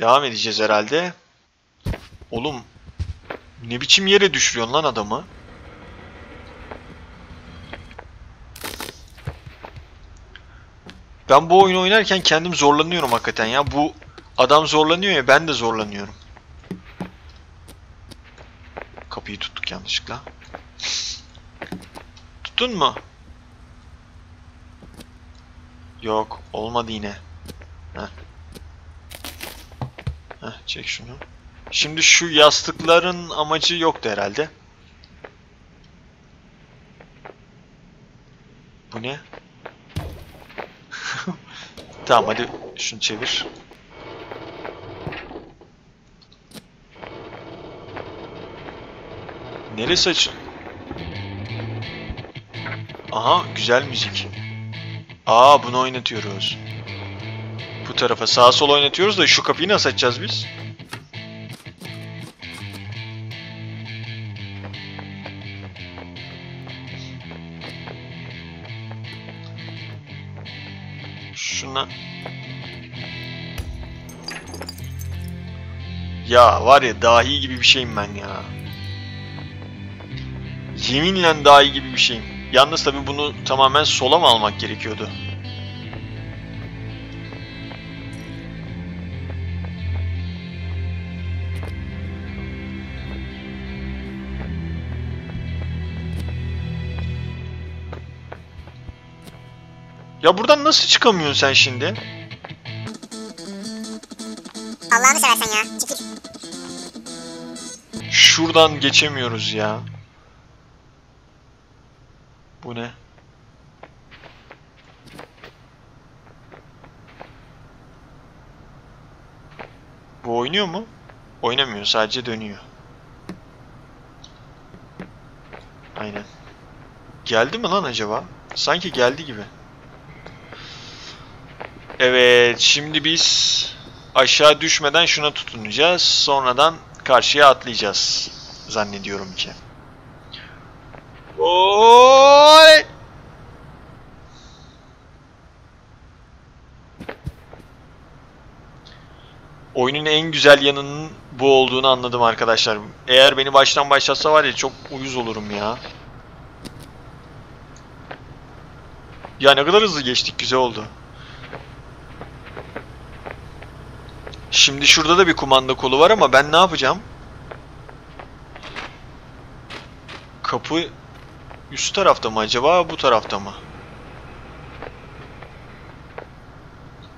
Devam edeceğiz herhalde. Oğlum ne biçim yere düşürüyorsun lan adamı? Ben bu oyunu oynarken kendim zorlanıyorum hakikaten ya. Bu adam zorlanıyor ya ben de zorlanıyorum. Kapıyı tuttuk yanlışlıkla. Tuttun mu? Yok olmadı yine. Heh. Heh, çek şunu. Şimdi şu yastıkların amacı yoktu herhalde. Bu ne? tamam hadi şunu çevir. Neresi aç? Aha güzel müzik. Aa bunu oynatıyoruz. Bu tarafa sağa sola oynatıyoruz da şu kapıyı nasıl açacağız biz? Şuna. Ya var ya dahi gibi bir şeyim ben ya. Yeminle dahi gibi bir şeyim. Yalnız tabi bunu tamamen sola mı almak gerekiyordu? Ya buradan nasıl çıkamıyorsun sen şimdi? Allah'ını seversen ya. Çekil. Şuradan geçemiyoruz ya. Bu ne? Bu oynuyor mu? Oynamıyor, sadece dönüyor. Aynen. Geldi mi lan acaba? Sanki geldi gibi. Evet, şimdi biz aşağı düşmeden şuna tutunacağız. Sonradan karşıya atlayacağız. Zannediyorum ki. Oy! Oyunun en güzel yanının bu olduğunu anladım arkadaşlar. Eğer beni baştan başlatsa var ya çok uyuz olurum ya. Ya ne kadar hızlı geçtik güzel oldu. Şimdi şurada da bir kumanda kolu var ama ben ne yapacağım? Kapı üst tarafta mı acaba bu tarafta mı?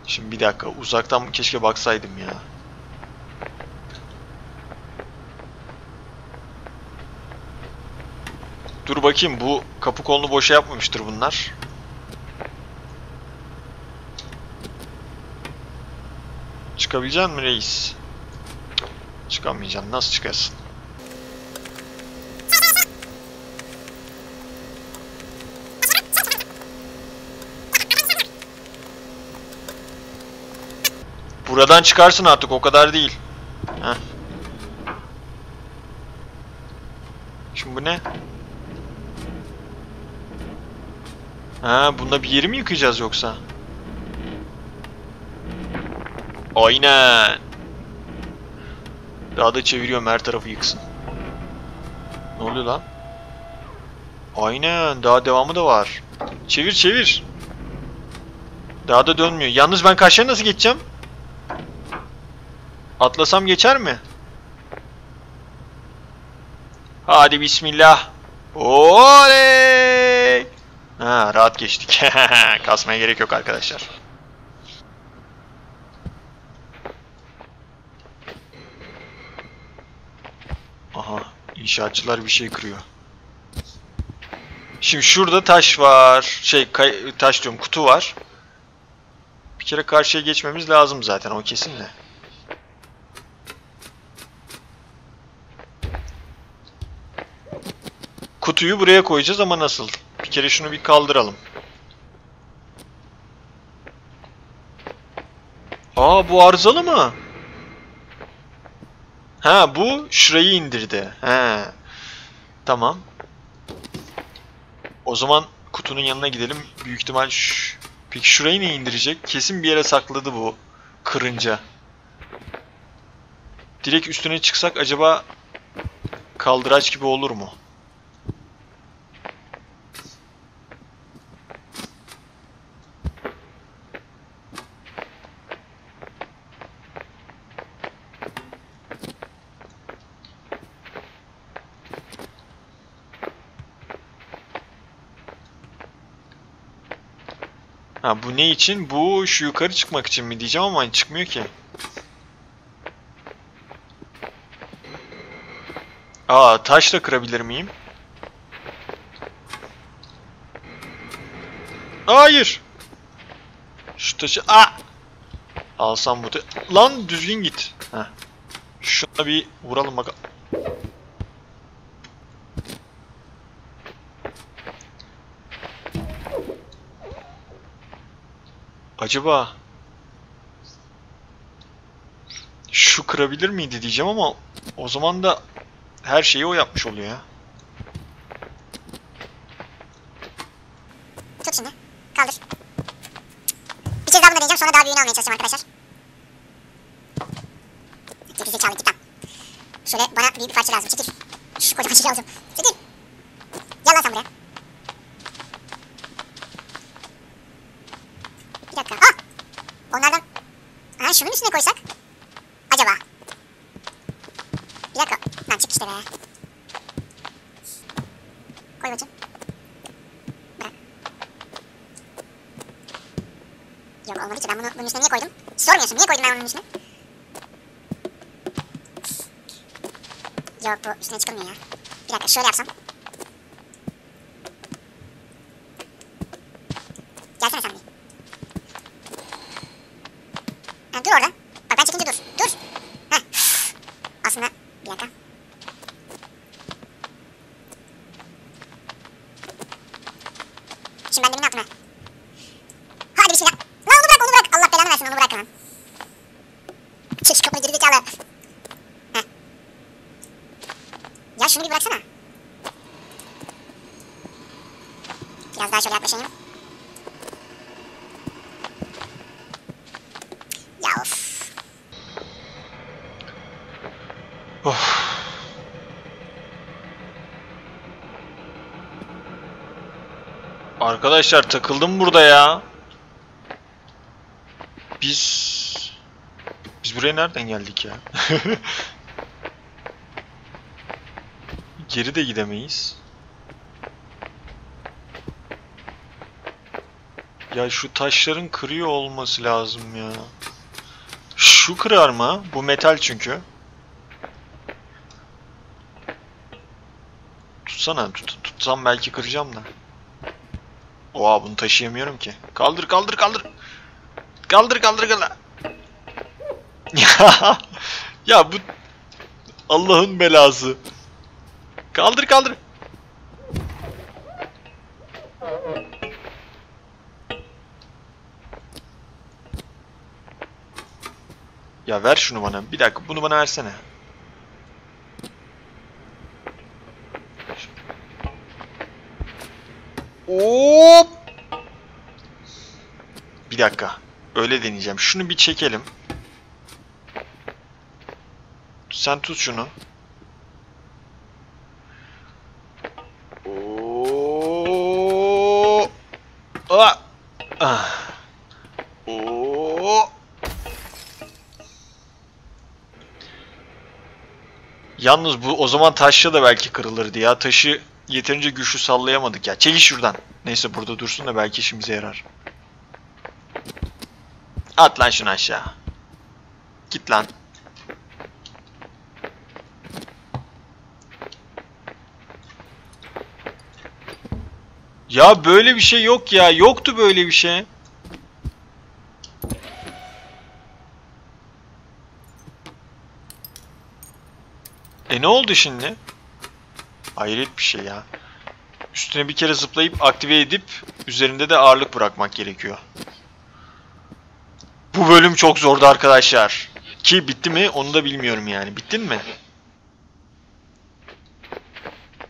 Şimdi bir dakika uzaktan keşke baksaydım ya. Dur bakayım bu kapı kolunu boşa yapmamıştır bunlar. Çıkabilecek misin reis? Çıkamayacaksın. Nasıl çıkarsın? Buradan çıkarsın artık o kadar değil. Heh. Şimdi bu ne? Ha, bunda bir yeri mi yıkayacağız yoksa? Aynen. Daha da çeviriyorum her tarafı yıksın. Ne oluyor lan? Aynen daha devamı da var. Çevir çevir. Daha da dönmüyor. Yalnız ben karşıya nasıl geçeceğim? Atlasam geçer mi? Hadi bismillah. Oley! Ha rahat geçtik. Kasmaya gerek yok arkadaşlar. Aha inşaatçılar bir şey kırıyor. Şimdi şurada taş var. Şey taş diyorum kutu var. Bir kere karşıya geçmemiz lazım zaten o kesin de. Kutuyu buraya koyacağız ama nasıl? Bir kere şunu bir kaldıralım. Aa bu arızalı mı? Ha bu şurayı indirdi. He. Tamam. O zaman kutunun yanına gidelim. Büyük ihtimal şu... Peki şurayı ne indirecek? Kesin bir yere sakladı bu. Kırınca. Direkt üstüne çıksak acaba kaldıraç gibi olur mu? Bu ne için? Bu şu yukarı çıkmak için mi diyeceğim ama çıkmıyor ki. Aa taş da kırabilir miyim? Hayır. Şu taşı... Aa! Alsam bu Lan düzgün git. Heh. Şuna bir vuralım bakalım. Acaba şu kırabilir miydi diyeceğim ama o zaman da her şeyi o yapmış oluyor ya. Tut şimdi. Kaldır. Bir kez daha bunu deneyeceğim sonra daha büyüğünü almaya çalışacağım arkadaşlar. Git çaldı git. Şöyle bana büyük bir parça lazım. Çekil. Şu kocaman şey lazım. Çekil. Gel lan sen buraya. Bir dakika. Ah! Onlardan... Ha şunun üstüne koysak? Acaba? Bir dakika. Lan çık işte be. Koy bakayım. Bırak. Yok olmadı ki ben bunu bunun üstüne niye koydum? Sormuyorsun niye koydum ben onun üstüne? Yok bu üstüne çıkılmıyor ya. Bir dakika şöyle yapsam. Gelsene sen bir. Ha, dur orada. Bak ben çekince dur. Dur. Heh. Aslında bir dakika. Şimdi ben de ne yaptım ha? Hadi bir şeyler. Lan onu bırak onu bırak. Allah belanı versin onu bırak lan. Çek şu kapıyı geri zekalı. Heh. Ya şunu bir bıraksana. Biraz daha şöyle yaklaşayım. Ya of. Of. Arkadaşlar takıldım burada ya. Biz biz buraya nereden geldik ya? Geri de gidemeyiz. Ya şu taşların kırıyor olması lazım ya. Şu kırar mı? Bu metal çünkü. Tutsana. Tut, tutsam belki kıracağım da. Oha bunu taşıyamıyorum ki. Kaldır kaldır kaldır. Kaldır kaldır kaldır. Ya, ya bu Allah'ın belası. Kaldır kaldır. Ya ver şunu bana. Bir dakika bunu bana versene. Hop. Bir dakika. Öyle deneyeceğim. Şunu bir çekelim. Sen tut şunu. Oo. Ah. Ah. Oo. Yalnız bu o zaman taşla da belki kırılırdı ya. Taşı yeterince güçlü sallayamadık ya. Çekil şuradan. Neyse burada dursun da belki işimize yarar. At lan şunu aşağı. Git lan. Ya böyle bir şey yok ya. Yoktu böyle bir şey. E ne oldu şimdi? Hayret bir şey ya. Üstüne bir kere zıplayıp aktive edip üzerinde de ağırlık bırakmak gerekiyor. Bu bölüm çok zordu arkadaşlar. Ki bitti mi onu da bilmiyorum yani. Bittin mi?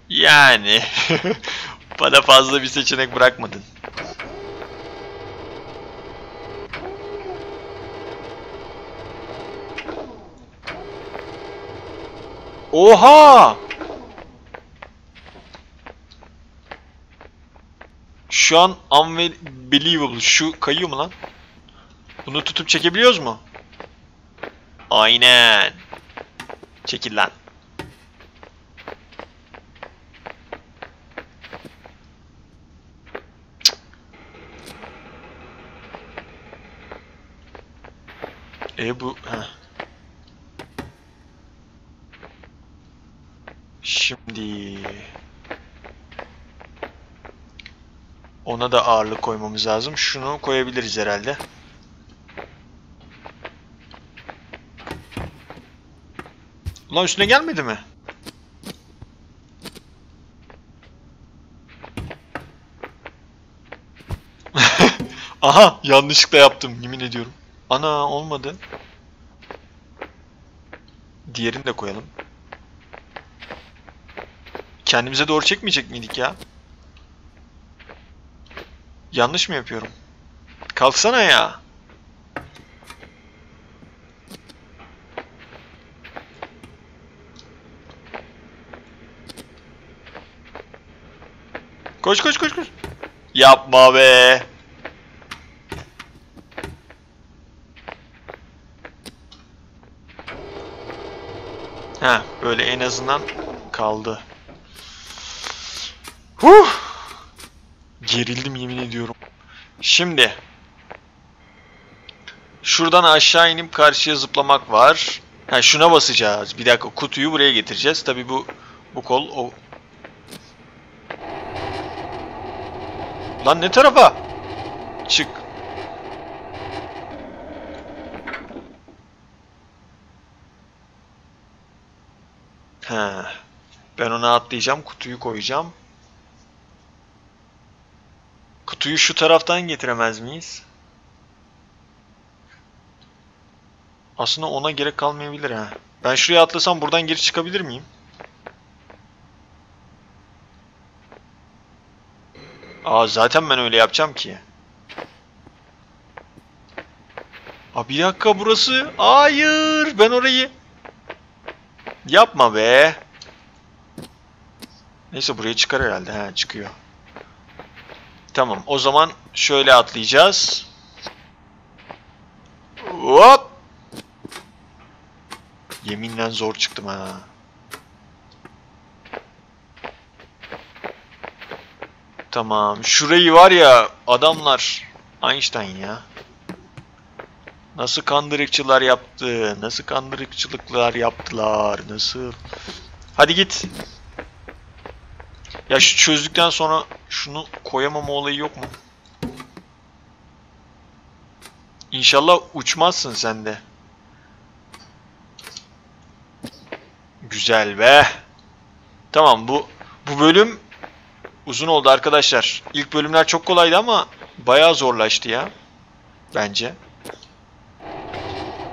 Yani. Bana fazla bir seçenek bırakmadın. Oha! Şu an unbelievable. Şu kayıyor mu lan? Bunu tutup çekebiliyoruz mu? Aynen. Çekil lan. E bu... Heh. Şimdi... Ona da ağırlık koymamız lazım. Şunu koyabiliriz herhalde. Ulan üstüne gelmedi mi? Aha yanlışlıkla yaptım yemin ediyorum. Ana olmadı. Diğerini de koyalım. Kendimize doğru çekmeyecek miydik ya? Yanlış mı yapıyorum? Kalksana ya. Koş koş koş koş. Yapma be. Ha böyle en azından kaldı. Gerildim yemin ediyorum. Şimdi şuradan aşağı inip karşıya zıplamak var. Ha şuna basacağız. Bir dakika kutuyu buraya getireceğiz. Tabi bu bu kol o. Lan ne tarafa? Çık. Ha. Ben ona atlayacağım, kutuyu koyacağım. Kutuyu şu taraftan getiremez miyiz? Aslında ona gerek kalmayabilir ha. Ben şuraya atlasam buradan geri çıkabilir miyim? Aa zaten ben öyle yapacağım ki. Aa bir dakika burası. Hayır ben orayı. Yapma be. Neyse buraya çıkar herhalde. Ha çıkıyor. Tamam o zaman şöyle atlayacağız. Hop. Yeminle zor çıktım ha. Tamam. Şurayı var ya adamlar Einstein ya. Nasıl kandırıkçılar yaptı? Nasıl kandırıkçılıklar yaptılar? Nasıl? Hadi git. Ya şu çözdükten sonra şunu koyamama olayı yok mu? İnşallah uçmazsın sen de. Güzel be. Tamam bu bu bölüm uzun oldu arkadaşlar. İlk bölümler çok kolaydı ama bayağı zorlaştı ya. Bence.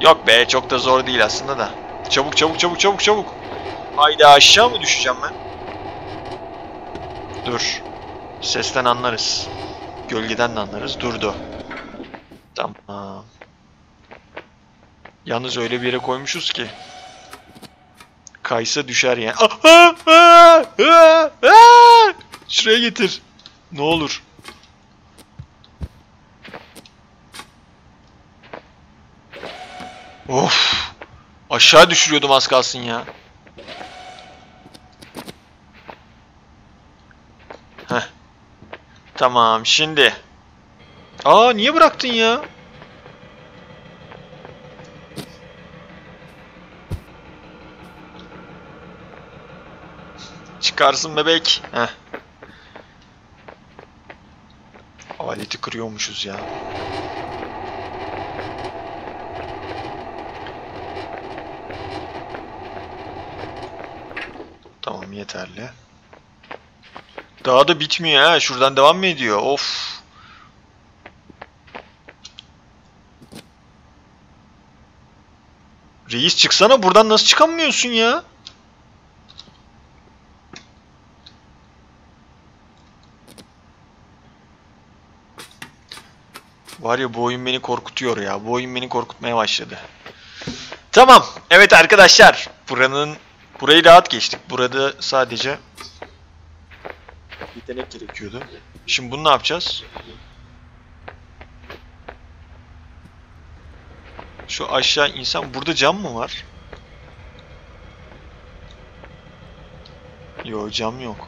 Yok be çok da zor değil aslında da. Çabuk çabuk çabuk çabuk çabuk. Haydi aşağı mı düşeceğim ben? Dur. Sesten anlarız. Gölgeden de anlarız. Durdu. Tamam. Yalnız öyle bir yere koymuşuz ki. Kaysa düşer yani. Ah, ah, ah! Şuraya getir. Ne olur. Of. Aşağı düşürüyordum az kalsın ya. Tamam şimdi. Aa niye bıraktın ya? Çıkarsın bebek. Heh. Aleti kırıyormuşuz ya. Tamam yeterli. Daha da bitmiyor ha. Şuradan devam mı ediyor? Of. Reis çıksana buradan nasıl çıkamıyorsun ya? Var ya bu oyun beni korkutuyor ya. Bu oyun beni korkutmaya başladı. Tamam. Evet arkadaşlar. Buranın Burayı rahat geçtik. Burada sadece yetenek gerekiyordu. Şimdi bunu ne yapacağız? Şu aşağı insan burada cam mı var? Yo cam yok.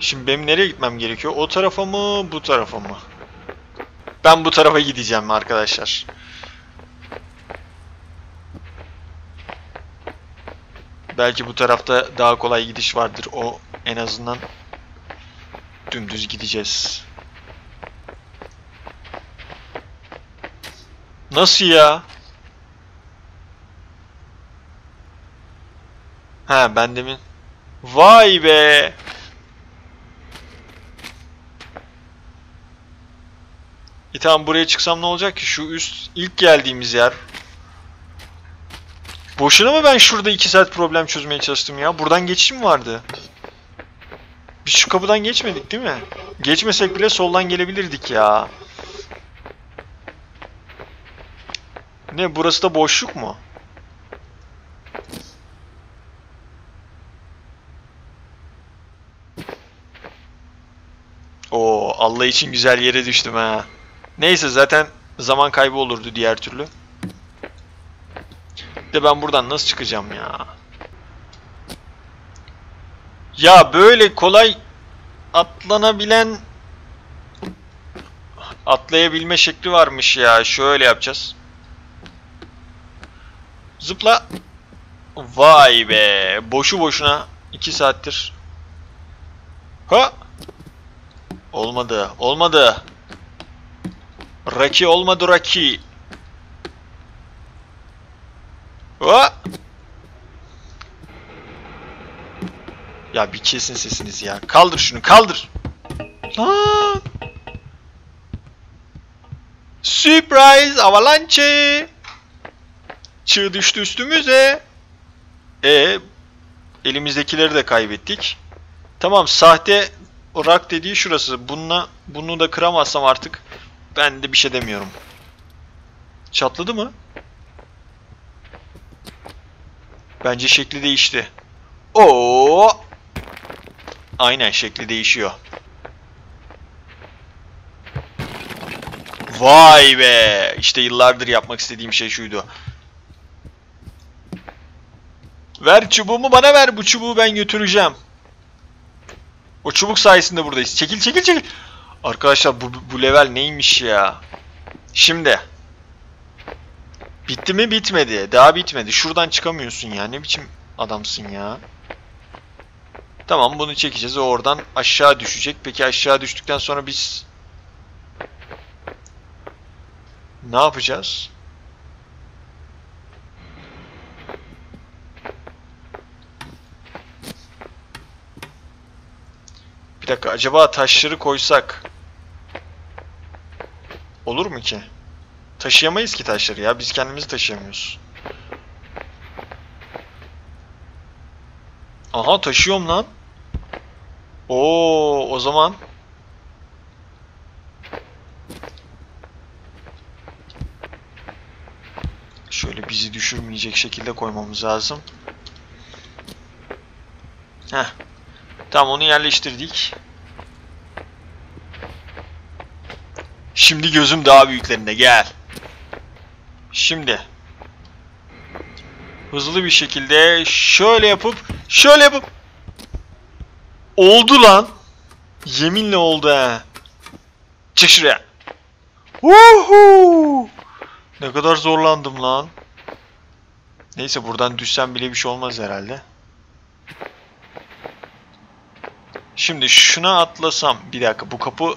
Şimdi benim nereye gitmem gerekiyor? O tarafa mı, bu tarafa mı? Ben bu tarafa gideceğim arkadaşlar. Belki bu tarafta daha kolay gidiş vardır. O en azından dümdüz gideceğiz. Nasıl ya? Ha ben demin. Vay be. E tamam buraya çıksam ne olacak ki? Şu üst ilk geldiğimiz yer. Boşuna mı ben şurada 2 saat problem çözmeye çalıştım ya? Buradan geçiş mi vardı? Biz şu kapıdan geçmedik değil mi? Geçmesek bile soldan gelebilirdik ya. Ne burası da boşluk mu? Oo Allah için güzel yere düştüm ha. Neyse zaten zaman kaybı olurdu diğer türlü. De ben buradan nasıl çıkacağım ya? Ya böyle kolay atlanabilen atlayabilme şekli varmış ya. Şöyle yapacağız. Zıpla. Vay be. Boşu boşuna 2 saattir. Ha! Olmadı. Olmadı. Raki olmadı Raki. Ha! Ya bir kesin sesiniz ya. Kaldır şunu kaldır. Lan. Surprise avalanche. Çığ düştü üstümüze. E elimizdekileri de kaybettik. Tamam sahte rak dediği şurası. Bununla bunu da kıramazsam artık ben de bir şey demiyorum. Çatladı mı? Bence şekli değişti. Oo! Aynen şekli değişiyor. Vay be! İşte yıllardır yapmak istediğim şey şuydu. Ver çubuğumu bana ver. Bu çubuğu ben götüreceğim. O çubuk sayesinde buradayız. Çekil çekil çekil. Arkadaşlar bu, bu level neymiş ya? Şimdi. Bitti mi? Bitmedi. Daha bitmedi. Şuradan çıkamıyorsun ya. Ne biçim adamsın ya? Tamam bunu çekeceğiz. O oradan aşağı düşecek. Peki aşağı düştükten sonra biz ne yapacağız? Bir dakika acaba taşları koysak olur mu ki? Taşıyamayız ki taşları ya. Biz kendimizi taşıyamıyoruz. Aha taşıyorum lan. Oo o zaman şöyle bizi düşürmeyecek şekilde koymamız lazım. Heh. Tamam onu yerleştirdik. Şimdi gözüm daha büyüklerinde gel. Şimdi hızlı bir şekilde şöyle yapıp şöyle yapıp oldu lan. Yeminle oldu ha. Çık şuraya. Woohoo! Ne kadar zorlandım lan. Neyse buradan düşsem bile bir şey olmaz herhalde. Şimdi şuna atlasam. Bir dakika bu kapı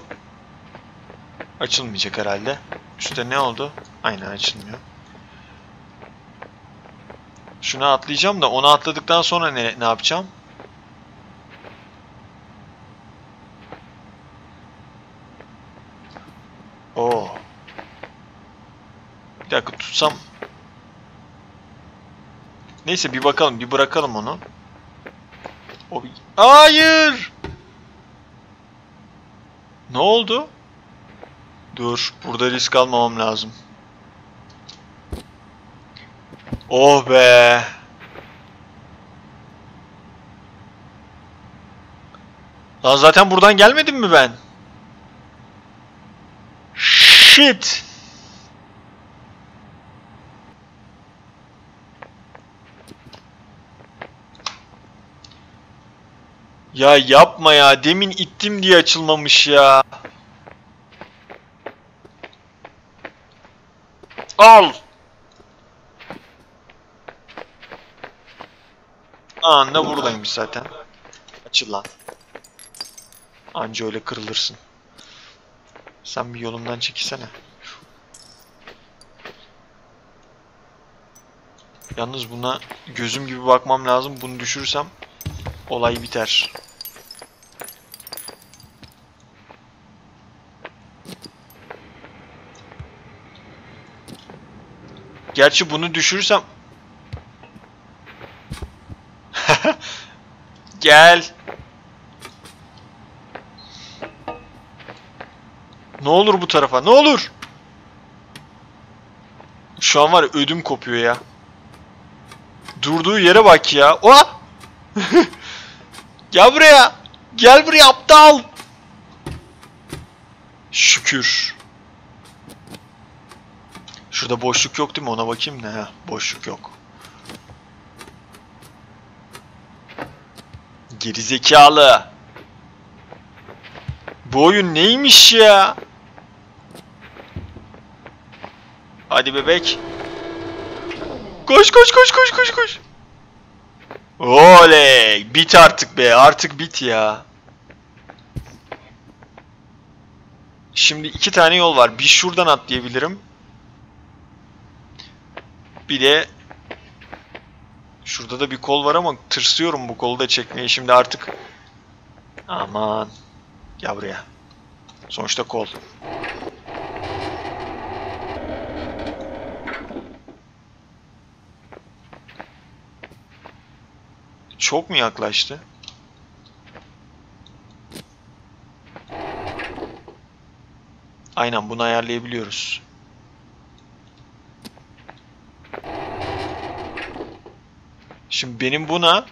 açılmayacak herhalde. Üstte ne oldu? Aynen açılmıyor. Şuna atlayacağım da onu atladıktan sonra ne, ne yapacağım? Oo. Bir dakika tutsam. Neyse bir bakalım, bir bırakalım onu. O bir... Hayır! Ne oldu? Dur, burada risk almamam lazım. Oh be! Lan zaten buradan gelmedim mi ben? Shit. Ya yapma ya. Demin ittim diye açılmamış ya. Al. Anında buradaymış zaten. Açıl lan. Anca öyle kırılırsın. Sen bir yolundan çekilsene. Yalnız buna gözüm gibi bakmam lazım. Bunu düşürürsem olay biter. Gerçi bunu düşürürsem Gel. Olur bu tarafa. Ne olur. Şu an var ya ödüm kopuyor ya. Durduğu yere bak ya. Oha! Gel buraya. Gel buraya aptal. Şükür. Şurada boşluk yok değil mi? Ona bakayım ne? Heh, boşluk yok. Gerizekalı. Bu oyun neymiş ya? Hadi bebek. Koş koş koş koş koş koş. Oley! Bit artık be. Artık bit ya. Şimdi iki tane yol var. Bir şuradan atlayabilirim. Bir de Şurada da bir kol var ama tırsıyorum bu kolu da çekmeye. Şimdi artık aman gel buraya. Sonuçta kol. Çok mu yaklaştı? Aynen bunu ayarlayabiliyoruz. Şimdi benim buna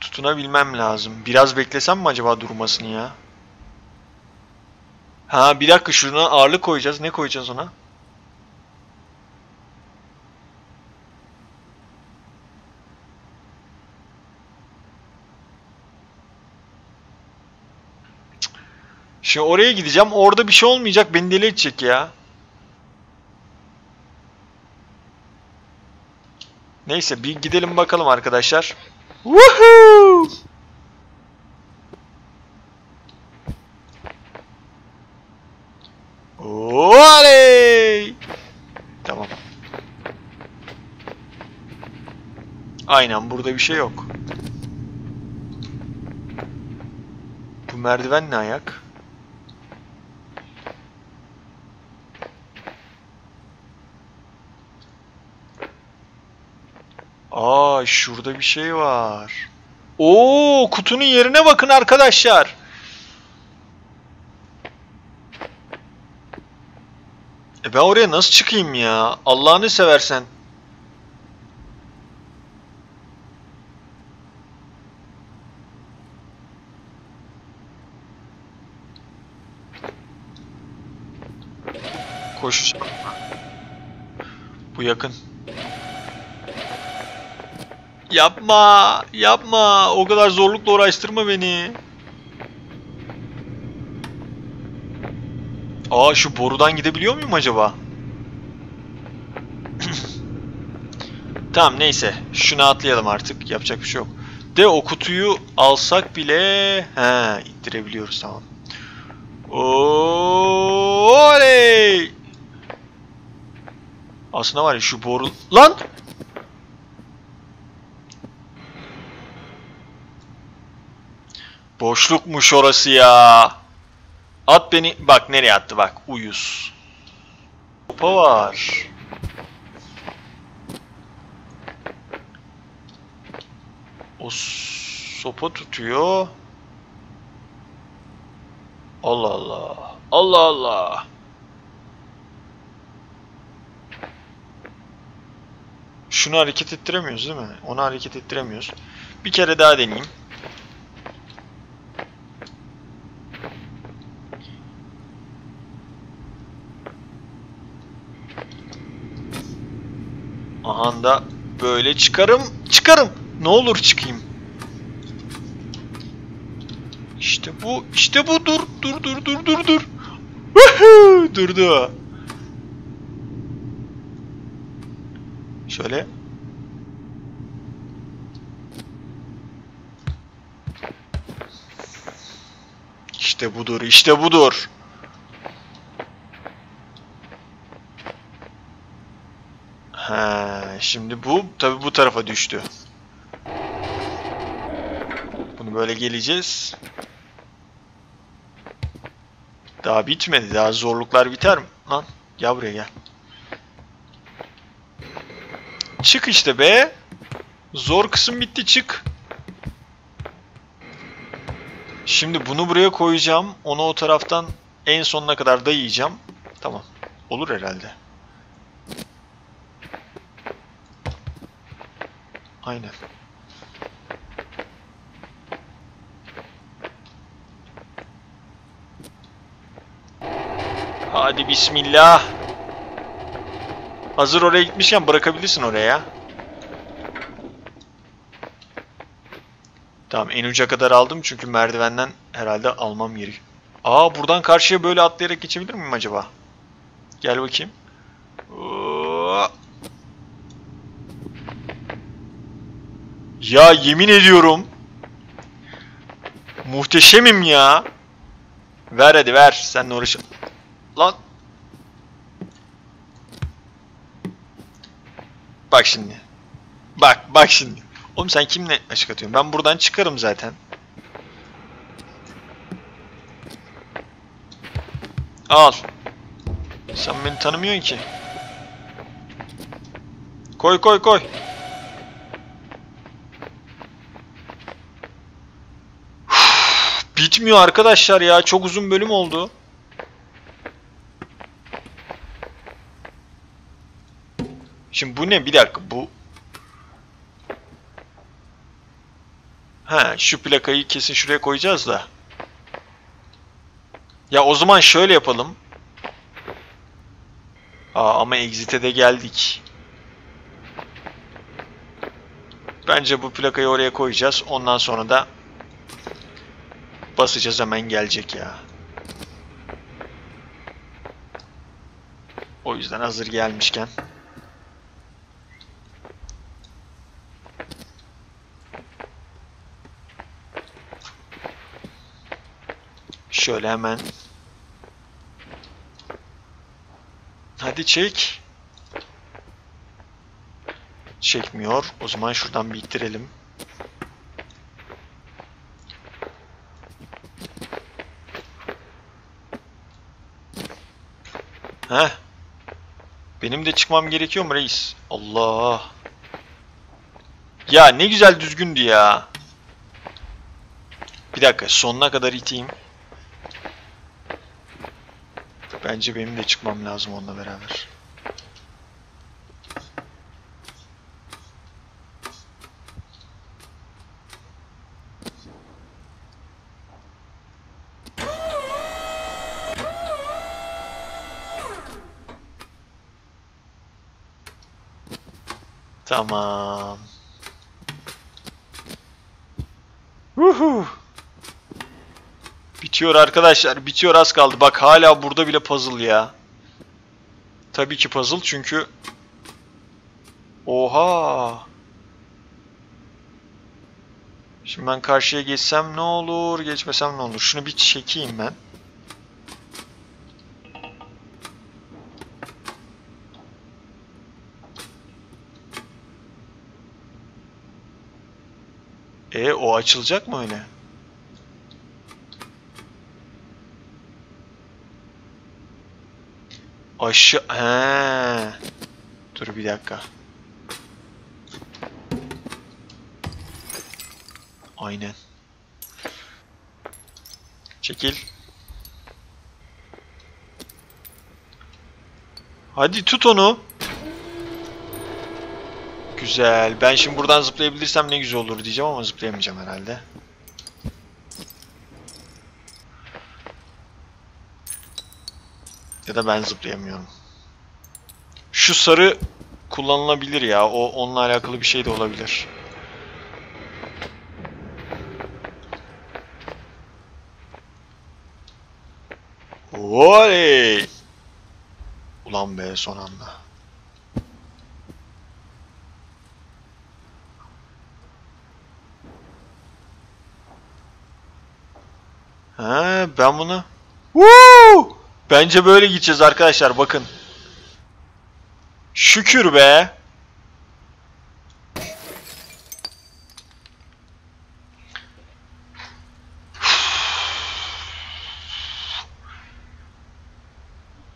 tutunabilmem lazım. Biraz beklesem mi acaba durmasını ya? Ha bir dakika şuna ağırlık koyacağız. Ne koyacağız ona? Şimdi oraya gideceğim. Orada bir şey olmayacak. Beni deli edecek ya. Neyse bir gidelim bakalım arkadaşlar. Woohoo! Oley! Tamam. Aynen burada bir şey yok. Bu merdiven ne ayak? Aa şurada bir şey var. Oo kutunun yerine bakın arkadaşlar. E ben oraya nasıl çıkayım ya? Allah'ını seversen. Koşacağım. Bu yakın. Yapma, yapma. O kadar zorlukla uğraştırma beni. Aa şu borudan gidebiliyor muyum acaba? tamam neyse. Şunu atlayalım artık. Yapacak bir şey yok. De o kutuyu alsak bile he ittirebiliyoruz tamam. Oley! Aslında var ya şu boru... Lan! Boşlukmuş orası ya. At beni. Bak nereye attı bak. Uyuz. Sopa var. O sopa tutuyor. Allah Allah. Allah Allah. Şunu hareket ettiremiyoruz değil mi? Onu hareket ettiremiyoruz. Bir kere daha deneyeyim. Aha da böyle çıkarım. Çıkarım. Ne olur çıkayım. İşte bu. işte bu. Dur. Dur dur dur dur dur. Durdu. Şöyle. İşte budur, işte budur. Ha, şimdi bu tabi bu tarafa düştü. Bunu böyle geleceğiz. Daha bitmedi. Daha zorluklar biter mi? Lan gel buraya gel. Çık işte be. Zor kısım bitti çık. Şimdi bunu buraya koyacağım. Onu o taraftan en sonuna kadar dayayacağım. Tamam. Olur herhalde. Aynen. Hadi bismillah. Hazır oraya gitmişken bırakabilirsin oraya. Tamam en uca kadar aldım çünkü merdivenden herhalde almam gerekiyor. Aa buradan karşıya böyle atlayarak geçebilir miyim acaba? Gel bakayım. Oo. Ya yemin ediyorum. Muhteşemim ya. Ver hadi ver. Seninle uğraşın. Lan. Bak şimdi. Bak bak şimdi. Oğlum sen kimle aşık atıyorsun? Ben buradan çıkarım zaten. Al. Sen beni tanımıyorsun ki. Koy koy koy. Bitmiyor arkadaşlar ya. Çok uzun bölüm oldu. Şimdi bu ne? Bir dakika. Bu Ha, şu plakayı kesin şuraya koyacağız da. Ya o zaman şöyle yapalım. Aa, ama exit'e de geldik. Bence bu plakayı oraya koyacağız. Ondan sonra da basacağız hemen gelecek ya. O yüzden hazır gelmişken. Şöyle hemen. Hadi çek. Çekmiyor. O zaman şuradan bir ittirelim. Heh. Benim de çıkmam gerekiyor mu reis? Allah. Ya ne güzel düzgündü ya. Bir dakika sonuna kadar iteyim. Bence benim de çıkmam lazım onunla beraber. Tamam. Woohoo. Bitiyor arkadaşlar. Bitiyor az kaldı. Bak hala burada bile puzzle ya. Tabii ki puzzle çünkü... Oha! Şimdi ben karşıya geçsem ne olur, geçmesem ne olur? Şunu bir çekeyim ben. E o açılacak mı öyle? Aşı... He. Dur bir dakika. Aynen. Çekil. Hadi tut onu. Güzel. Ben şimdi buradan zıplayabilirsem ne güzel olur diyeceğim ama zıplayamayacağım herhalde. Ya da ben zıplayamıyorum. Şu sarı kullanılabilir ya. O onunla alakalı bir şey de olabilir. Oley! Ulan be son anda. Ha, ben bunu Woo! Bence böyle gideceğiz arkadaşlar bakın. Şükür be.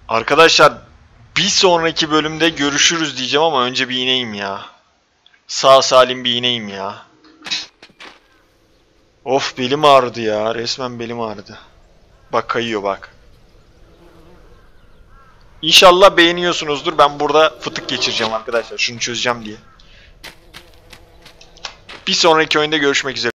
Arkadaşlar bir sonraki bölümde görüşürüz diyeceğim ama önce bir ineyim ya. Sağ salim bir ineyim ya. Of belim ağrıdı ya. Resmen belim ağrıdı. Bak kayıyor bak. İnşallah beğeniyorsunuzdur. Ben burada fıtık geçireceğim arkadaşlar. Şunu çözeceğim diye. Bir sonraki oyunda görüşmek üzere.